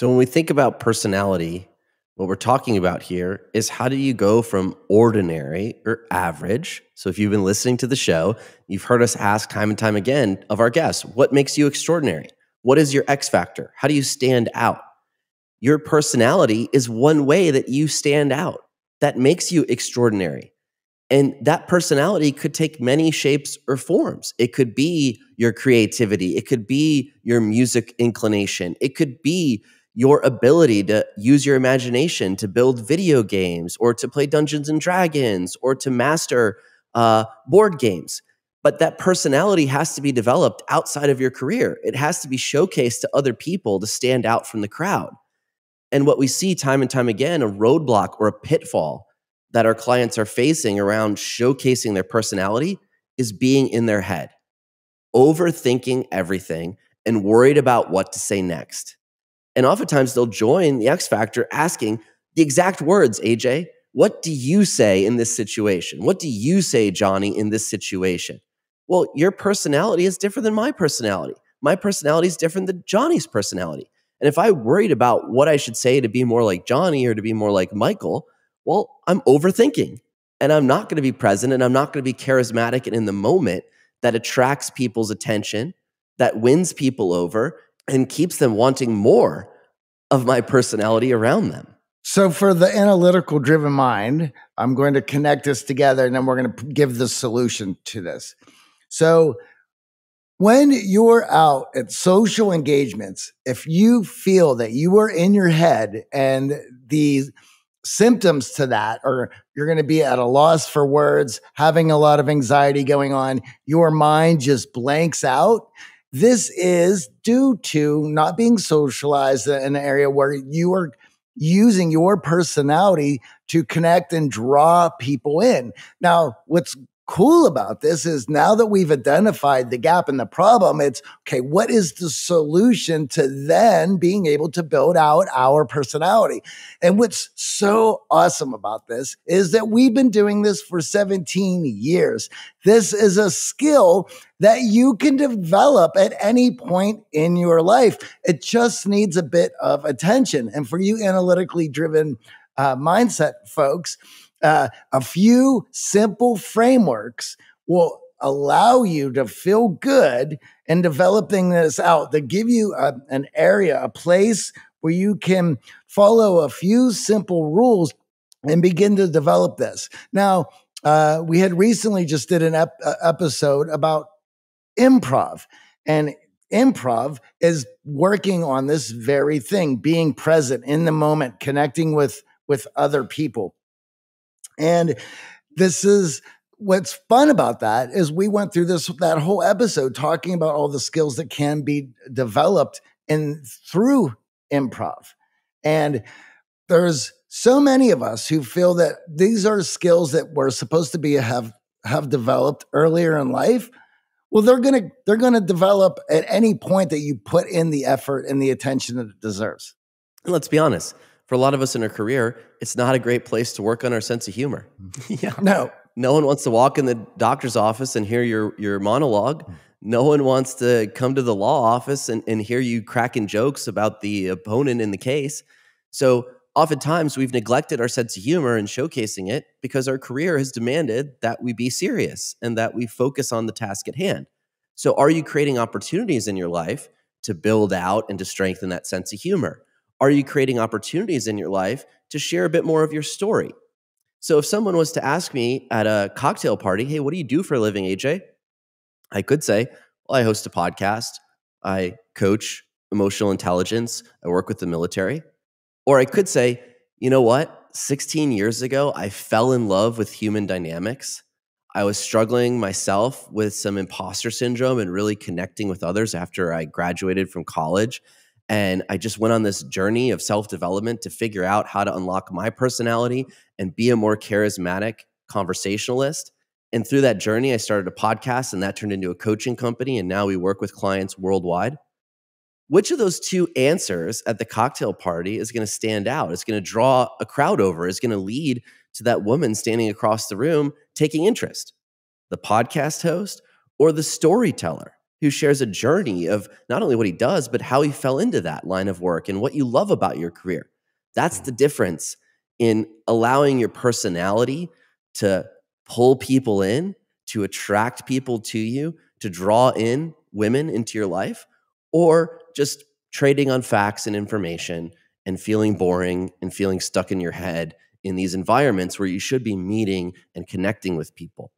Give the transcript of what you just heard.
So when we think about personality, what we're talking about here is how do you go from ordinary or average? So if you've been listening to the show, you've heard us ask time and time again of our guests, what makes you extraordinary? What is your X factor? How do you stand out? Your personality is one way that you stand out that makes you extraordinary. And that personality could take many shapes or forms. It could be your creativity, it could be your music inclination, it could be your ability to use your imagination to build video games or to play Dungeons and Dragons or to master uh, board games. But that personality has to be developed outside of your career. It has to be showcased to other people to stand out from the crowd. And what we see time and time again, a roadblock or a pitfall that our clients are facing around showcasing their personality is being in their head, overthinking everything and worried about what to say next. And oftentimes they'll join the X Factor asking the exact words, AJ, what do you say in this situation? What do you say, Johnny, in this situation? Well, your personality is different than my personality. My personality is different than Johnny's personality. And if I worried about what I should say to be more like Johnny or to be more like Michael, well, I'm overthinking and I'm not going to be present and I'm not going to be charismatic and in the moment that attracts people's attention, that wins people over and keeps them wanting more of my personality around them. So, for the analytical driven mind, I'm going to connect this together and then we're going to give the solution to this. So, when you're out at social engagements, if you feel that you are in your head and the symptoms to that or you're going to be at a loss for words, having a lot of anxiety going on, your mind just blanks out. This is due to not being socialized in an area where you are using your personality to connect and draw people in. Now, what's cool about this is now that we've identified the gap and the problem, it's okay, what is the solution to then being able to build out our personality? And what's so awesome about this is that we've been doing this for 17 years. This is a skill that you can develop at any point in your life. It just needs a bit of attention. And for you analytically driven uh, mindset folks, uh, a few simple frameworks will allow you to feel good in developing this out that give you a, an area, a place where you can follow a few simple rules and begin to develop this. Now, uh, we had recently just did an ep- uh, episode about improv and improv is working on this very thing being present in the moment connecting with with other people and this is what's fun about that is we went through this that whole episode talking about all the skills that can be developed in through improv. And there's so many of us who feel that these are skills that we're supposed to be have have developed earlier in life. Well, they're gonna they're gonna develop at any point that you put in the effort and the attention that it deserves. let's be honest for a lot of us in our career, it's not a great place to work on our sense of humor. Mm-hmm. yeah. No. No one wants to walk in the doctor's office and hear your your monologue. Mm. No one wants to come to the law office and, and hear you cracking jokes about the opponent in the case. So oftentimes we've neglected our sense of humor and showcasing it because our career has demanded that we be serious and that we focus on the task at hand. So are you creating opportunities in your life to build out and to strengthen that sense of humor? Are you creating opportunities in your life to share a bit more of your story? So if someone was to ask me at a cocktail party, hey, what do you do for a living, AJ? I could say, well, I host a podcast, I coach emotional intelligence, I work with the military. Or I could say, you know what? 16 years ago, I fell in love with human dynamics. I was struggling myself with some imposter syndrome and really connecting with others after I graduated from college. And I just went on this journey of self development to figure out how to unlock my personality and be a more charismatic conversationalist. And through that journey, I started a podcast and that turned into a coaching company. And now we work with clients worldwide. Which of those two answers at the cocktail party is going to stand out? It's going to draw a crowd over, is going to lead to that woman standing across the room taking interest? The podcast host or the storyteller? Who shares a journey of not only what he does, but how he fell into that line of work and what you love about your career. That's the difference in allowing your personality to pull people in, to attract people to you, to draw in women into your life, or just trading on facts and information and feeling boring and feeling stuck in your head in these environments where you should be meeting and connecting with people.